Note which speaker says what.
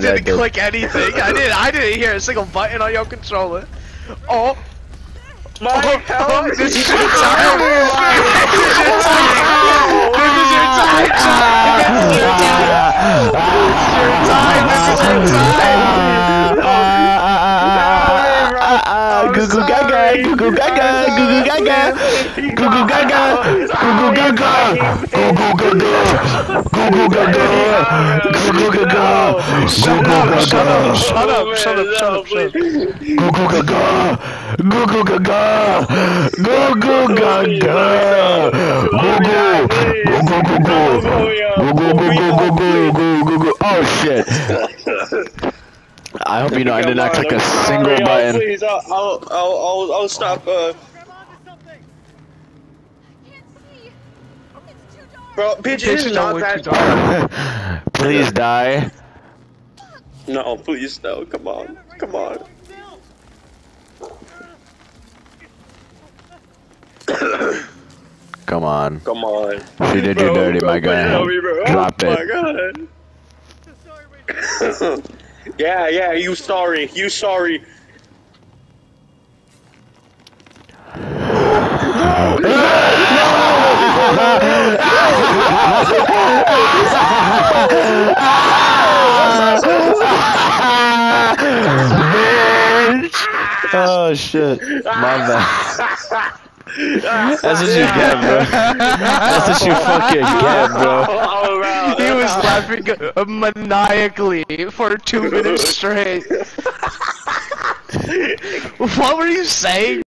Speaker 1: didn't
Speaker 2: did.
Speaker 1: click anything. I didn't. I didn't hear a single button on your controller. Oh.
Speaker 3: My
Speaker 1: Oh,
Speaker 3: help!
Speaker 1: oh, this is your time. This is your time. This is your time. This is your time. This is your time.
Speaker 2: Goo goo gaga, goo goo gaga, goo goo gaga, goo goo gaga, goo goo gaga, goo goo gaga, goo goo gaga, goo goo gaga,
Speaker 1: Shut up! Shut up! Shut up! Shut up! Shut up! Shut up!
Speaker 2: Go go ga ga! Go go ga ga! Go go! Oh shit! I hope you know I did not click a single button.
Speaker 3: Please, I'll I'll I'll stop. Bro, bitch,
Speaker 1: it's
Speaker 3: not that
Speaker 1: dark.
Speaker 2: Please die.
Speaker 3: No, please, no. Come on, come on.
Speaker 2: Come on.
Speaker 3: Come on.
Speaker 2: She did you dirty,
Speaker 3: bro,
Speaker 2: my
Speaker 3: please
Speaker 2: guy. Drop
Speaker 3: oh
Speaker 2: it.
Speaker 3: god. yeah, yeah, you sorry. You sorry.
Speaker 2: Oh shit. My bad. That's what you get, bro. That's what you fucking get, bro.
Speaker 1: He was laughing maniacally for two minutes straight. what were you saying?